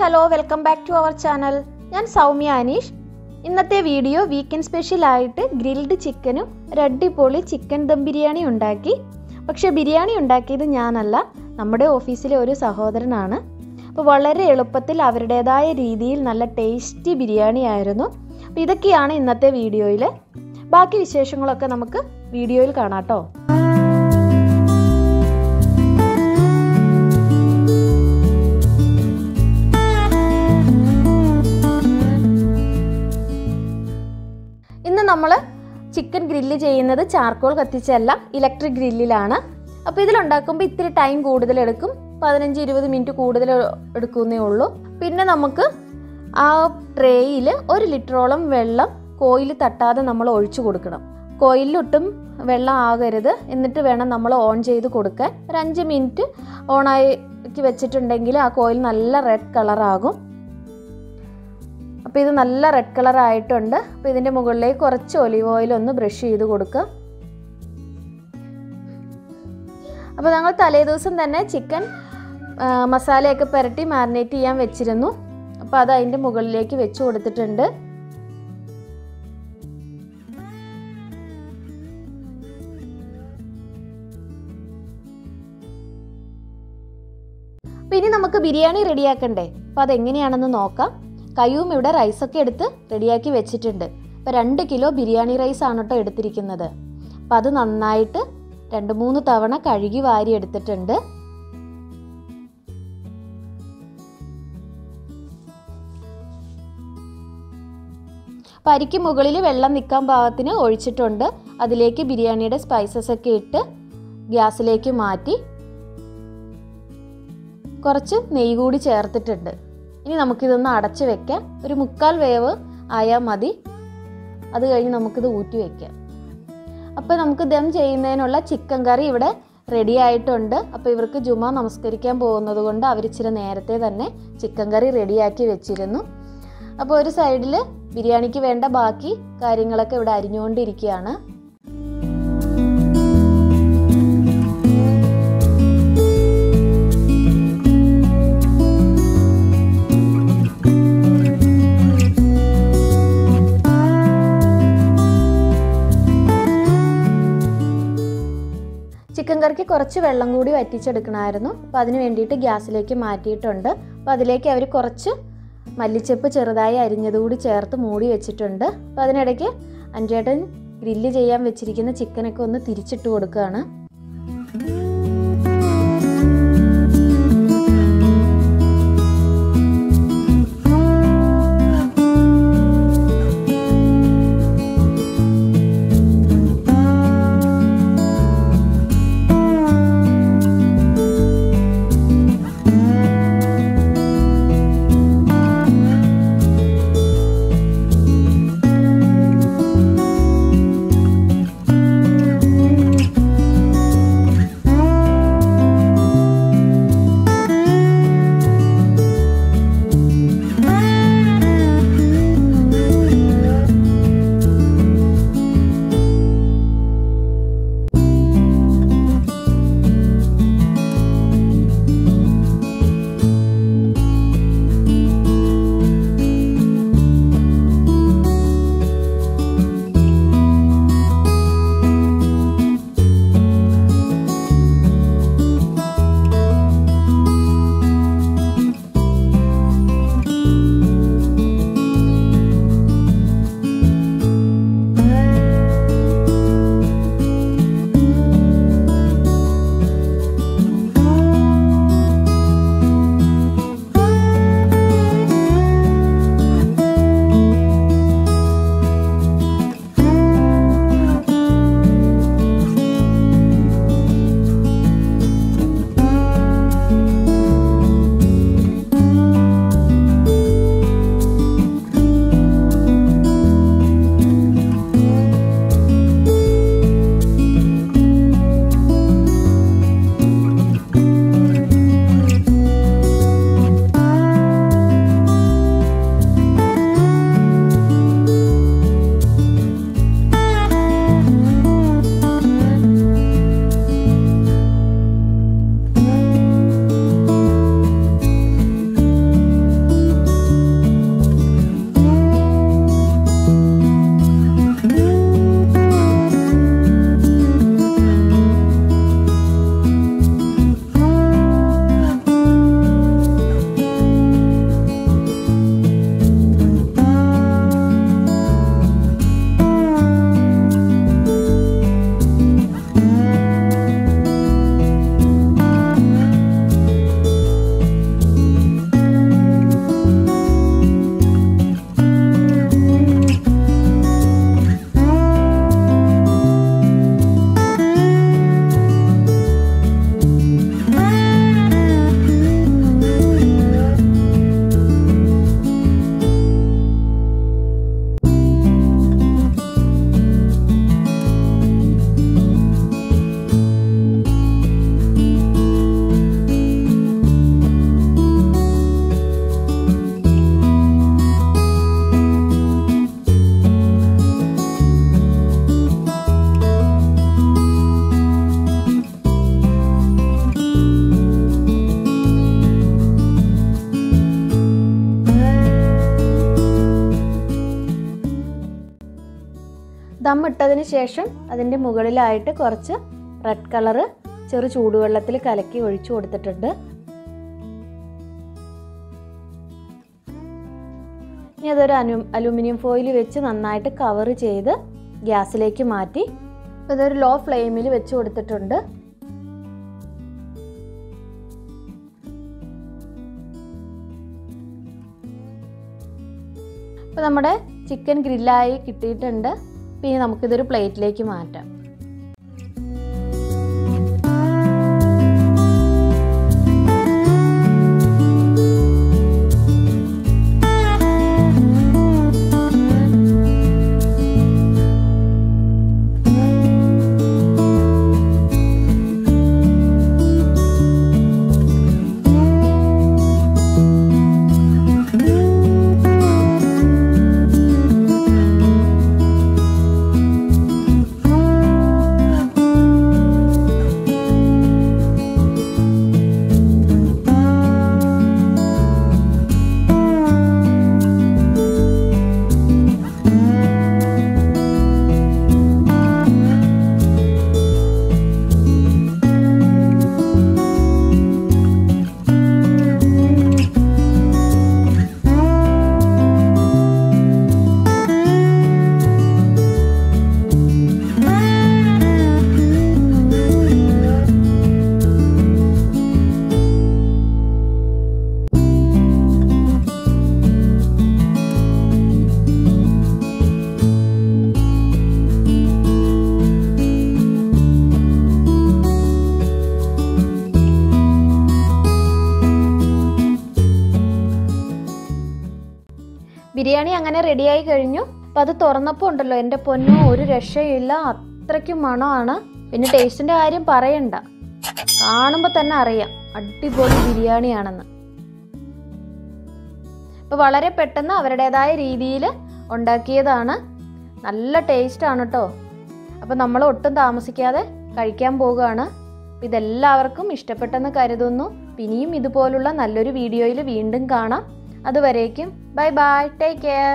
Hello welcome back to our channel ഞാൻ സൗമ്യ അനീഷ്. ഇന്നത്തെ video weekend സ്പെഷ്യലായിട്ട് ഗ്രിൽഡ് ചിക്കനും റെഡ് പൊളി ചിക്കൻ ദം ബിരിയാണി ഉണ്ടാക്കി. പക്ഷെ ബിരിയാണി ഉണ്ടാക്കിയത് ഞാനല്ല നമ്മുടെ ഓഫീസിലെ ഒരു സഹോദരനാണ്. അപ്പോൾ വളരെ എളുപ്പത്തിൽ അവരുടേതായ രീതിയിൽ നല്ല ടേസ്റ്റി ബിരിയാണി ആയിരുന്നു. അപ്പോൾ ഇതൊക്കെയാണ് ഇന്നത്തെ വീഡിയോയിൽ ബാക്കി വിശേഷങ്ങളൊക്കെ നമുക്ക് വീഡിയോയിൽ കാണാം കേട്ടോ. നമ്മൾ ചിക്കൻ ഗ്രില്ല് ചെയ്യുന്നത് ചാർക്കോൾ കത്തിച്ചല്ല ഇലക്ട്രിക് ഗ്രില്ലിലാണ് അപ്പോൾ ഇതിലുണ്ടാക്കുമ്പോൾ ഇത്തിരി ടൈം കൂടുതൽ എടുക്കും. പതിനഞ്ച് ഇരുപത് മിനിറ്റ് കൂടുതൽ എടുക്കുന്നേ ഉള്ളൂ. പിന്നെ നമുക്ക് ആ ട്രേയിൽ ഒരു ലിറ്ററോളം വെള്ളം കോയിൽ തട്ടാതെ നമ്മൾ ഒഴിച്ചു കൊടുക്കണം. കോയിലൊട്ടും വെള്ളം ആകരുത്. എന്നിട്ട് വേണം നമ്മൾ ഓൺ ചെയ്ത് കൊടുക്കാൻ. ഒരു അഞ്ച് മിനിറ്റ് ഓണാക്കി വെച്ചിട്ടുണ്ടെങ്കിൽ ആ കോയിൽ നല്ല റെഡ് കളറാകും അപ്പോൾ ഇത് നല്ല റെഡ് കളർ ആയിട്ടുണ്ട്. അപ്പോൾ ഇതിന്റെ മുകളിലേക്ക് കുറച്ച് ഒലിവ് ഓയിൽ ഒന്ന് ബ്രഷ് ചെയ്ത് കൊടുക്കുക അപ്പോൾ ഞങ്ങൾ തലേ ദിവസം തന്നെ ചിക്കൻ മസാലയൊക്കെ പുരട്ടി മാരിനേറ്റ് ചെയ്യാൻ വെച്ചിരുന്നു. അപ്പോൾ അത് അതിന്റെ മുകളിലേക്ക് വെച്ച് കൊടുത്തിട്ടുണ്ട്. അപ്പം ഇനി നമുക്ക് ബിരിയാണി റെഡിയാക്കണ്ടേ അപ്പോൾ അതെങ്ങനെയാണെന്ന് നോക്കാം. കയ്യും ഇവിടെ റൈസൊക്കെ എടുത്ത് റെഡിയാക്കി വെച്ചിട്ടുണ്ട്. അപ്പോൾ രണ്ട് കിലോ ബിരിയാണി റൈസ് ആണ് കേട്ടോ എടുത്തിരിക്കുന്നത്. അപ്പോൾ അത് നന്നായിട്ട് രണ്ട് മൂന്ന് തവണ കഴുകി വാരി എടുത്തിട്ടുണ്ട്. അപ്പോൾ അരിക്ക് മുകളിൽ വെള്ളം നിൽക്കാൻ പാകത്തിന് ഒഴിച്ചിട്ടുണ്ട്. അതിലേക്ക് ബിരിയാണിയുടെ സ്പൈസസ് ഒക്കെ ഇട്ട് ഗ്യാസിലേക്ക് മാറ്റി കുറച്ച് നെയ്യ് കൂടി ചേർത്തിട്ടുണ്ട്. ഇനി നമുക്കിതൊന്ന് അടച്ച് വെക്കാം. ഒരു മുക്കാൽ വേവ് ആയാൽ മതി. അത് കഴിഞ്ഞ് നമുക്കിത് ഊറ്റി വെക്കാം. അപ്പോൾ നമുക്ക് ദം ചെയ്യുന്നതിനുള്ള ചിക്കൻ കറി ഇവിടെ റെഡി ആയിട്ടുണ്ട്. അപ്പോൾ ഇവർക്ക് ജുമ നമസ്കരിക്കാൻ പോകുന്നത് കൊണ്ട് അവർ ഇച്ചിരി നേരത്തെ തന്നെ ചിക്കൻ കറി റെഡിയാക്കി വെച്ചിരുന്നു. അപ്പോൾ ഒരു സൈഡിൽ ബിരിയാണിക്ക് വേണ്ട ബാക്കി കാര്യങ്ങളൊക്കെ ഇവിടെ അരിഞ്ഞുകൊണ്ടിരിക്കുകയാണ്. ചിക്കൻ കുറച്ച് വെള്ളം കൂടി വറ്റിച്ചെടുക്കണമായിരുന്നു. അപ്പോൾ അതിന് വേണ്ടിയിട്ട് ഗ്യാസിലേക്ക് മാറ്റിയിട്ടുണ്ട്. അപ്പോൾ അതിലേക്ക് അവർ കുറച്ച് മല്ലിച്ചപ്പ് ചെറുതായി അരിഞ്ഞതുകൂടി ചേർത്ത് മൂടി വെച്ചിട്ടുണ്ട്. അപ്പോൾ അതിനിടയ്ക്ക് അഞ്ചേട്ടൻ ഗ്രില്ല് ചെയ്യാൻ വെച്ചിരിക്കുന്ന ചിക്കനൊക്കെ ഒന്ന് തിരിച്ചിട്ട് കൊടുക്കുകയാണ്. ഇട്ടതിന് ശേഷം അതിന്റെ മുകളിലായിട്ട് കുറച്ച് റെഡ് കളറ് ചെറു ചൂടുവെള്ളത്തിൽ കലക്കി ഒഴിച്ചു കൊടുത്തിട്ടുണ്ട്. ഇനി അതൊരു അനു അലൂമിനിയം ഫോയിൽ വെച്ച് നന്നായിട്ട് കവർ ചെയ്ത് ഗ്യാസിലേക്ക് മാറ്റി ഇതൊരു ലോ ഫ്ലെയിമിൽ വെച്ച് കൊടുത്തിട്ടുണ്ട്. അപ്പോൾ നമ്മുടെ ചിക്കൻ ഗ്രില്ലായി കിട്ടിയിട്ടുണ്ട്. പിന്നെ നമുക്കിതൊരു പ്ലേറ്റിലേക്ക് മാറ്റാം. ബിരിയാണി അങ്ങനെ റെഡിയായി കഴിഞ്ഞു. അപ്പം അത് തുറന്നപ്പോൾ ഉണ്ടല്ലോ എന്റെ പൊന്നോ ഒരു രക്ഷയില്ല അത്രയ്ക്കും മണമാണ്. പിന്നെ ടേസ്റ്റിന്റെ കാര്യം പറയണ്ട. കാണുമ്പോൾ തന്നെ അറിയാം അടിപൊളി ബിരിയാണിയാണെന്ന്. അപ്പോൾ വളരെ പെട്ടെന്ന് അവരുടേതായ രീതിയിൽ ഉണ്ടാക്കിയതാണ്. നല്ല ടേസ്റ്റ് ആണ് കേട്ടോ അപ്പോൾ നമ്മൾ ഒട്ടും താമസിക്കാതെ കഴിക്കാൻ പോവുകയാണ്. ഇതെല്ലാവർക്കും ഇഷ്ടപ്പെട്ടെന്ന് കരുതുന്നു. ഇനിയും ഇതുപോലുള്ള നല്ലൊരു വീഡിയോയിൽ വീണ്ടും കാണാം. അതുവരേക്കും. Bye bye. Take care